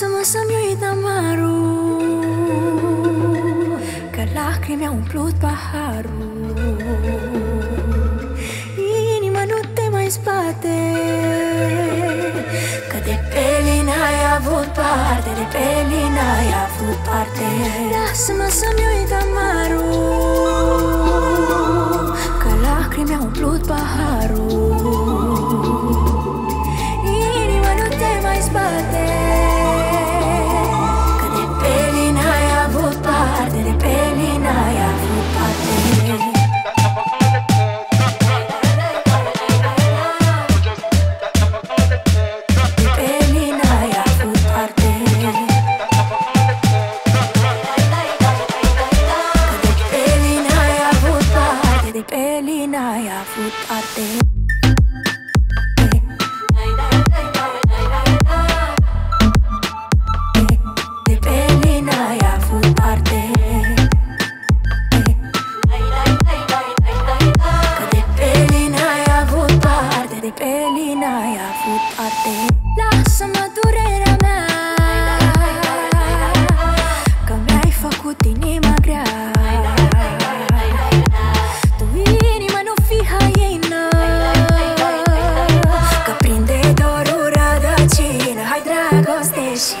Lasă-mă să-mi uit amarul Că lacrimi au umplut paharul. Inima nu te mai spate Că de pelin ai avut parte De pelin ai avut parte. Lasă-mă să-mi uit amarul Că lacrimi au umplut paharul ai avut parte. De pelin ai avut parte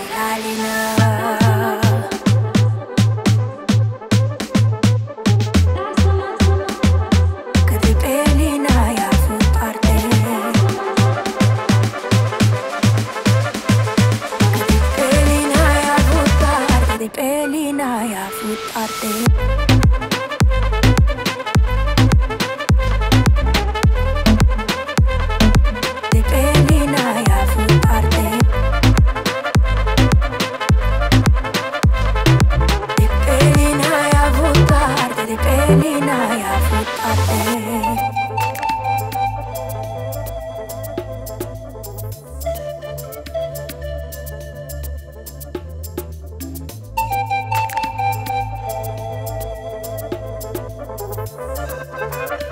dragoste și lalină Că de pelin ai avut parte Thank